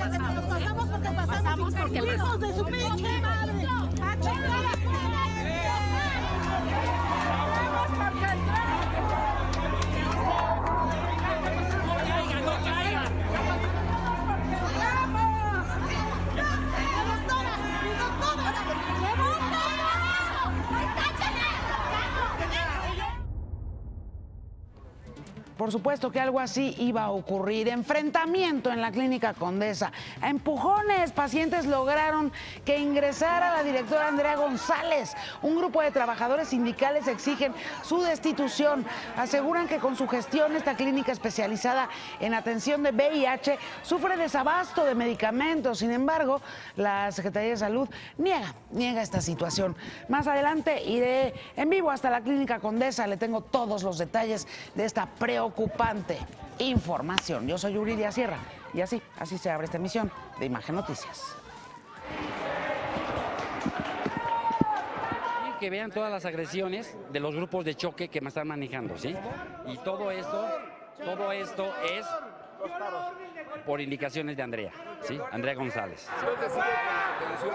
Pasamos porque pasamos, pasamos porque hijos de su pinche Por supuesto que algo así iba a ocurrir. Enfrentamiento en la clínica Condesa. A empujones, pacientes lograron que ingresara la directora Andrea González. Un grupo de trabajadores sindicales exigen su destitución. Aseguran que con su gestión esta clínica especializada en atención de VIH sufre desabasto de medicamentos. Sin embargo, la Secretaría de Salud niega, niega esta situación. Más adelante iré en vivo hasta la clínica Condesa. Le tengo todos los detalles de esta preocupación preocupante información. Yo soy Yuridia Sierra y así, así se abre esta emisión de Imagen Noticias. Que vean todas las agresiones de los grupos de choque que me están manejando, ¿sí? Y todo esto, todo esto es por indicaciones de Andrea, ¿sí? Andrea González. ¿sí?